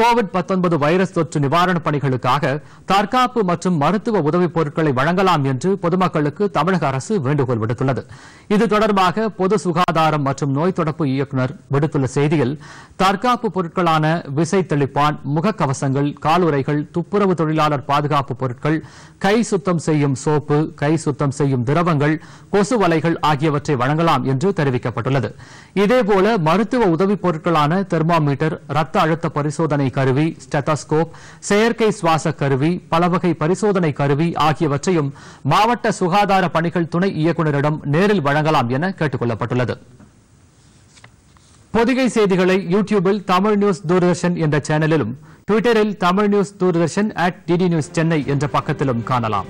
Covid virus தொற்று நிவாரணப் பணிகளுக்காக தற்காப்பு மற்றும் மருத்துவ உதவிப் பொருட்களை வழங்கலாம் என்று பொதுமக்களுக்கு தமிழக அரசு வேண்டுகோள் விடுத்துள்ளது. இது தொடர்பாக பொது சுகாதாரம் மற்றும் நோய் தொடர்பு இயக்குநர் விடுத்துள்ள செய்தியில் தற்காப்பு பொருட்களான விசை தெளிப்பான் முகக்கவசங்கள் காலுறைகள் துப்புரவு தொழிலாளர் பாதுகாப்பு பொருட்கள் கை சுத்தம் செய்யும் சோப்பு கை சுத்தம் செய்யும் திரவங்கள் கொசு வலைகள் ஆகியவற்றை வழங்கலாம் என்று தெரிவிக்கப்பட்டுள்ளது. இதேபோல மருத்துவ உதவிப் பொருட்களான தெர்மாமீட்டர் ரத்த அழுத்த பரிசோதனை கருவி ஸ்டெத்தஸ்கோப் செயற்கை சுவாச கருவி பலவகை பரிசோதனை கருவி ஆகியவற்றையும் மாவட்ட சுகாதார பணிகள் துணை இயக்குநரிடம் நேரில் வழங்கலாம் என கேட்டுக் கொள்ளப்பட்டுள்ளது பொதிகை செய்திகளை யூடியூபில் தமிழ் நியூஸ் தூர்தர்ஷன் என்ற சேனலிலும் டுவிட்டரில் Tamil news Doordarshan at DD news Chennai என்ற பக்கத்திலும் காணலாம்.